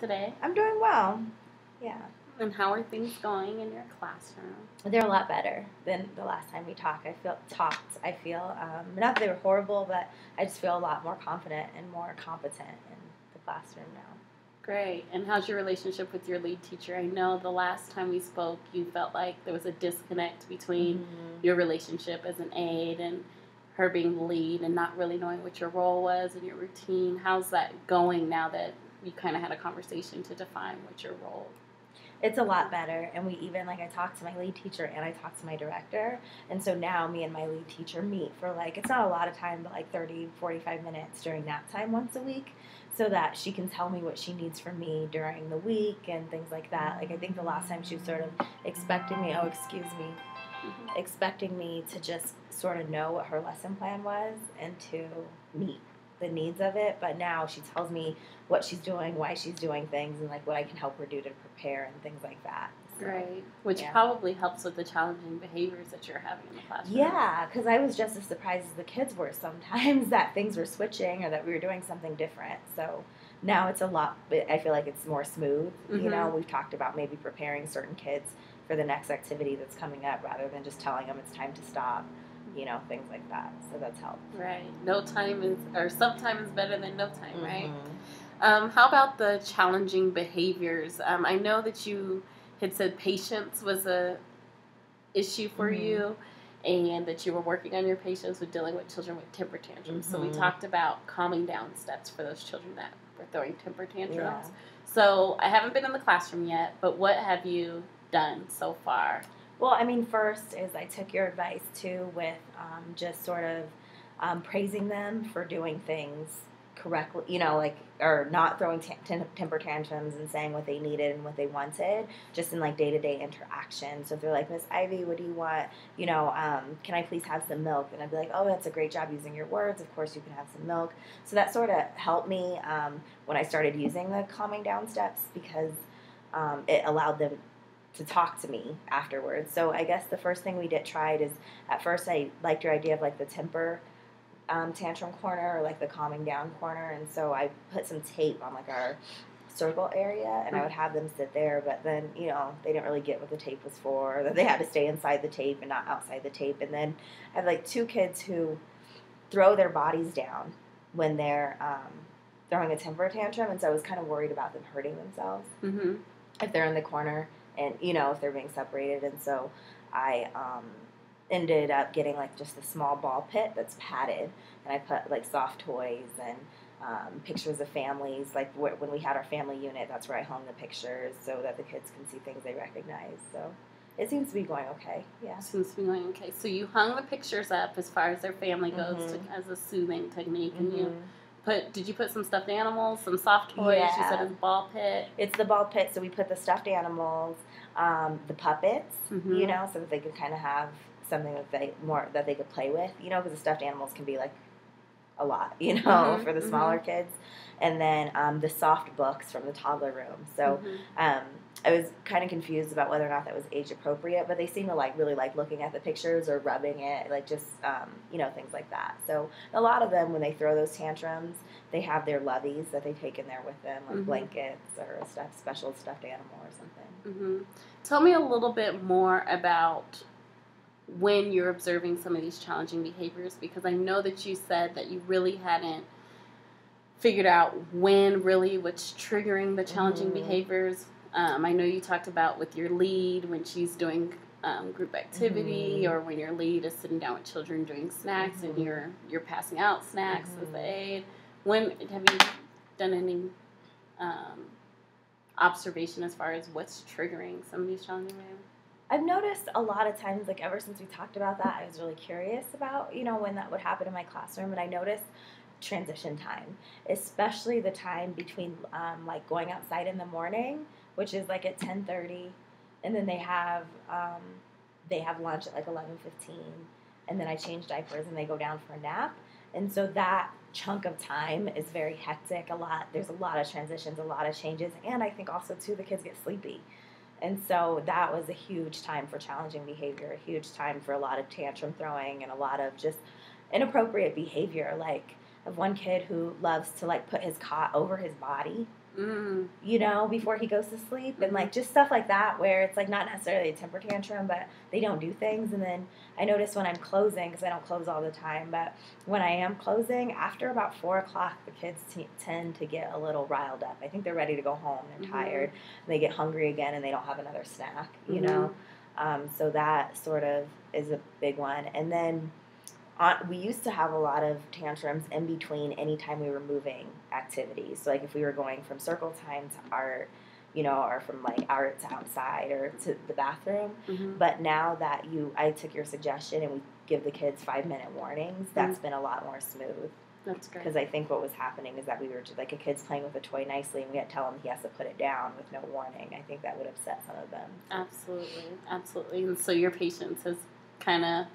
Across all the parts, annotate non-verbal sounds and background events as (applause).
today? I'm doing well. Yeah. And how are things going in your classroom? They're a lot better than the last time we talked. I feel talked. I feel um, not that they were horrible, but I just feel a lot more confident and more competent in the classroom now. Great. And how's your relationship with your lead teacher? I know the last time we spoke, you felt like there was a disconnect between Mhm. your relationship as an aide and her being the lead and not really knowing what your role was and your routine. How's that going now that you kind of had a conversation to define what your role? It's a lot better, and we even like I talked to my lead teacher and I talked to my director, and so now me and my lead teacher meet for like it's not a lot of time, but like 30, 45 minutes during nap time once a week, so that she can tell me what she needs from me during the week and things like that. Like I think the last time she was sort of expecting me. Oh, excuse me. Mhm. expecting me to just sort of know what her lesson plan was and to meet the needs of it. But now she tells me what she's doing, why she's doing things, and like what I can help her do to prepare and things like that. So, Great. Which Yeah. probably helps with the challenging behaviors that you're having in the classroom. Yeah, because I was just as surprised as the kids were sometimes (laughs) that things were switching or that we were doing something different. So now it's a lot, I feel like it's more smooth. You know, mm-hmm. we've talked about maybe preparing certain kids for the next activity that's coming up rather than just telling them it's time to stop, you know, things like that. So that's helped. Right. No time is, or some time is better than no time, right? Mhm. Um, how about the challenging behaviors? Um, I know that you had said patience was a issue for Mhm. you, and that you were working on your patience with dealing with children with temper tantrums. So we Mhm. talked about calming down steps for those children that were throwing temper tantrums. Yeah. So I haven't been in the classroom yet, but what have you done so far? Well, I mean, first is I took your advice too with um, just sort of um, praising them for doing things correctly, you know, like, or not throwing t- tem- temper tantrums and saying what they needed and what they wanted, just in like day to day interaction. So if they're like, Miss Ivy, what do you want? You know, um, can I please have some milk? And I'd be like, oh, that's a great job using your words. Of course, you can have some milk. So that sort of helped me um, when I started using the calming down steps because um, it allowed them to talk to me afterwards. So I guess the first thing we did tried is at first I liked your idea of like the temper um, tantrum corner or like the calming down corner, and so I put some tape on like our circle area, and I would have them sit there. But then you know they didn't really get what the tape was for. That (laughs) they had to stay inside the tape and not outside the tape. And then I have like two kids who throw their bodies down when they're um, throwing a temper tantrum, and so I was kind of worried about them hurting themselves Mm-hmm. if they're in the corner and you know if they're being separated and so i um, ended up getting like just a small ball pit that's padded and i put like soft toys and um, pictures of families like wh- when we had our family unit that's where i hung the pictures so that the kids can see things they recognize so it seems to be going okay yeah It Seems to be going okay. So you hung the pictures up as far as their family goes to, Mhm. as a soothing technique, and you Mhm. Put. Did you put some stuffed animals, some soft toys? You Yeah. said it's ball pit. it's the ball pit so we put the stuffed animals um, the puppets Mhm. you know, so that they could kind of have something that they more that they could play with, you know, because the stuffed animals can be like a lot, you (laughs) know, Mhm, for the smaller kids. And then um, the soft books from the toddler room. So Mhm. um, I was kind of confused about whether or not that was age appropriate, but they seem to like really like looking at the pictures or rubbing it, like just um, you know things like that. So a lot of them, when they throw those tantrums, they have their loveys that they take in there with them, like Mhm. blankets or a stuffed, special stuffed animal or something. hmm Tell me a little bit more about when you're observing some of these challenging behaviors because I know that you said that you really hadn't figured out when really what's triggering the challenging Mhm. behaviors. Um, I know you talked about with your lead when she's doing um, group activity Mhm. or when your lead is sitting down with children doing snacks and Mhm. you're you're passing out snacks as the Mhm. aide. When have you done any um, observation as far as what's triggering some of these challenging behaviors? I've noticed a lot of times, like ever since we talked about that, I was really curious about, you know, when that would happen in my classroom. And I noticed transition time, especially the time between um, like going outside in the morning, which is like at 1030, and then they have um, they have lunch at like 11:15, and then I change diapers and they go down for a nap. And so that chunk of time is very hectic. A lot there's a lot of transitions, a lot of changes, and I think also too the kids get sleepy. And so that was a huge time for challenging behavior, a huge time for a lot of tantrum throwing and a lot of just inappropriate behavior. Like of one kid who loves to like put his cot over his body Mm. you know, before he goes to sleep, and like just stuff like that, where it's like not necessarily a temper tantrum, but they don't do things. And then I notice when I'm closing, because I don't close all the time, but when I am closing, after about four o'clock, the kids t- tend to get a little riled up. I think they're ready to go home. They're Mhm. tired. They get hungry again, and they don't have another snack. You Mhm. know, um, so that sort of is a big one. And then we used to have a lot of tantrums in between anytime we were moving activities. So like if we were going from circle time to art, you know, or from like art to outside or to the bathroom. Mhm. But now that you, I took your suggestion and we give the kids five minute warnings, that's been a lot more smooth. That's great. Because I think what was happening is that we were just like a kid's playing with a toy nicely and we had to tell him he has to put it down with no warning. I think that would upset some of them. Absolutely, absolutely. And so your patience has kind of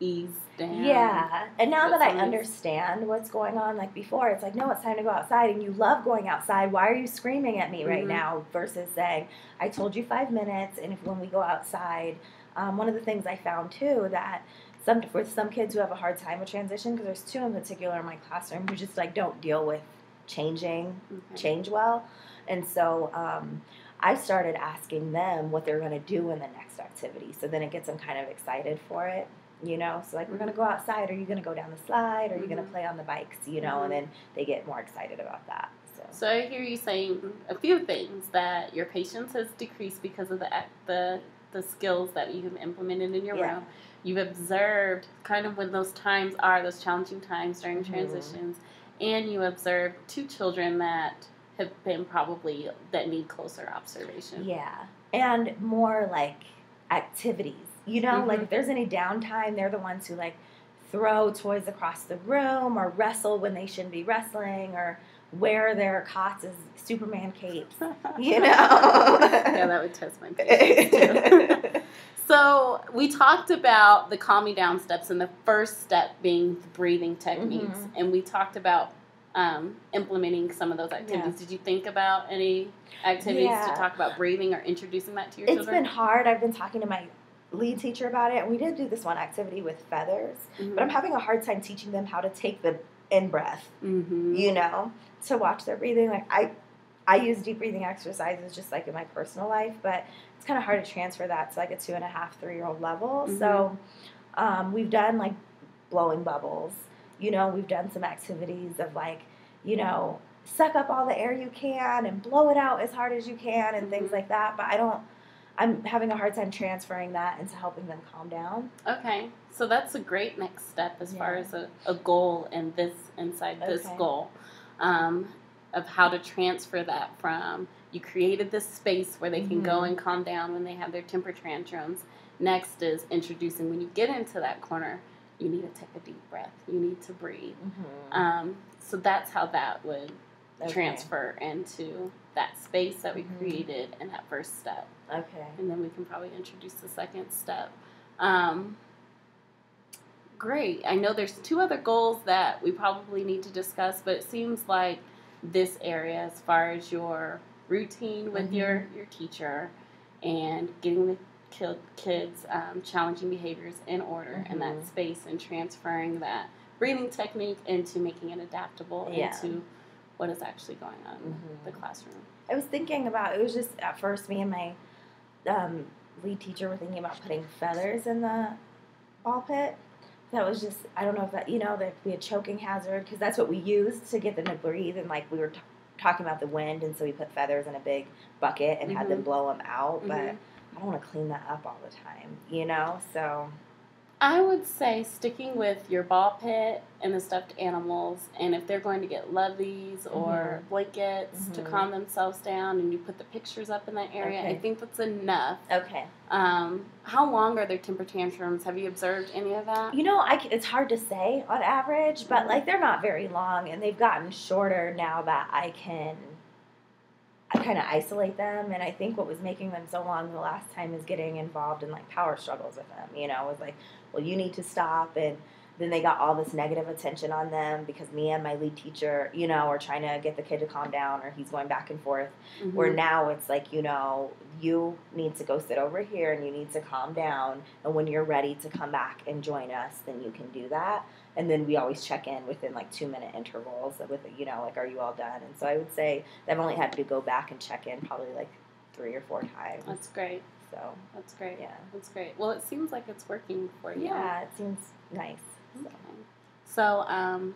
eased down. Yeah, and now that I understand what's going on, like before, it's like, no, it's time to go outside, and you love going outside. Why are you screaming at me right Mhm. now? Versus saying, I told you five minutes, and if when we go outside, um, one of the things I found too that some for some kids who have a hard time with transition, because there's two in particular in my classroom who just like don't deal with changing Okay. change well. And so um, I started asking them what they're going to do in the next activity. So then it gets them kind of excited for it, you know? So, like, we're going to go outside. Are you going to go down the slide? Are you going Mhm. to play on the bikes, you know? And then they get more excited about that. So, So I hear you saying a few things that your patience has decreased because of the the the skills that you have implemented in your Yeah. room. You've observed kind of when those times are those challenging times during Mhm. transitions, and you observed two children that have been probably that need closer observation. yeah. And more like activities, you know? Like, Mhm. if there's any downtime, they're the ones who, like, throw toys across the room or wrestle when they shouldn't be wrestling or wear their cots as Superman capes. (laughs) You know? yeah, that would test my patience too. (laughs) so we talked about the calming down steps, and the first step being the breathing techniques, Mhm. and we talked about um, implementing some of those activities. Did you think about any activities Yeah. to talk about breathing or introducing that to your It's children? It's been hard. I've been talking to my lead teacher about it, and we did do this one activity with feathers, Mhm. but I'm having a hard time teaching them how to take the in breath, Mhm. you know, to watch their breathing. Like I, I use deep breathing exercises just like in my personal life, but it's kind of hard to transfer that to like a two and a half, three year old level. So um, we've done like blowing bubbles. You know, we've done some activities of like, you know, suck up all the air you can and blow it out as hard as you can and things Mhm. like that. But I don't. I'm having a hard time transferring that into helping them calm down. Okay, so that's a great next step as far as a, a goal in this inside this Okay. goal um, of how to transfer that from you created this space where they can go Mhm. and calm down when they have their temper tantrums. Next is introducing when you get into that corner, you need to take a deep breath. You need to breathe. Um, so that's how that would Okay. transfer into that space that we Mhm. created in that first step Okay. and then we can probably introduce the second step. Um, great. I know there's two other goals that we probably need to discuss, but it seems like this area, as far as your routine with Mhm. your your teacher and getting the kids um, challenging behaviors in order in that Mhm. space and transferring that breathing technique into making it adaptable Yeah. into what is actually going on in Mhm. the classroom. I was thinking about it was just at first me and my um, lead teacher were thinking about putting feathers in the ball pit. That was just I don't know if that you know that be a choking hazard because that's what we used to get them to breathe and like we were t- talking about the wind and so we put feathers in a big bucket and had them Mhm. blow them out. But Mhm. I don't want to clean that up all the time, you know. So I would say sticking with your ball pit and the stuffed animals, and if they're going to get loveys or blankets to Mhm. calm themselves down, and you put the pictures up in that area, I think that's enough. okay, Um, how long are their temper tantrums? Have you observed any of that? You know, I it's hard to say on average, but Mhm. like they're not very long, and they've gotten shorter now that I can. Kind of isolate them, and I think what was making them so long the last time is getting involved in like power struggles with them. You know, it was like, well, you need to stop, and then they got all this negative attention on them because me and my lead teacher, you know, are trying to get the kid to calm down, or he's going back and forth. Mhm. Where now it's like, you know, you need to go sit over here and you need to calm down. And when you're ready to come back and join us, then you can do that. And then we always check in within like two minute intervals with you know like are you all done? And so I would say that I've only had to go back and check in probably like three or four times. That's great. So That's great. yeah, That's great. Well, it seems like it's working for you. yeah, it seems nice. So. So, um,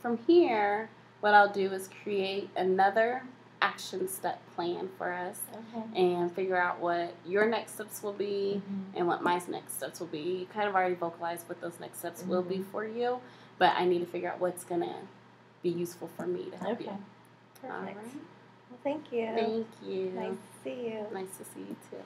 from here, what I'll do is create another action step plan for us Okay. and figure out what your next steps will be Mm-hmm. and what my next steps will be. You kind of already vocalized what those next steps will be Mhm. for you, but I need to figure out what's going to be useful for me to help Okay. you. Perfect. All right. Well, thank you. Thank you. Nice to see you. Nice to see you too.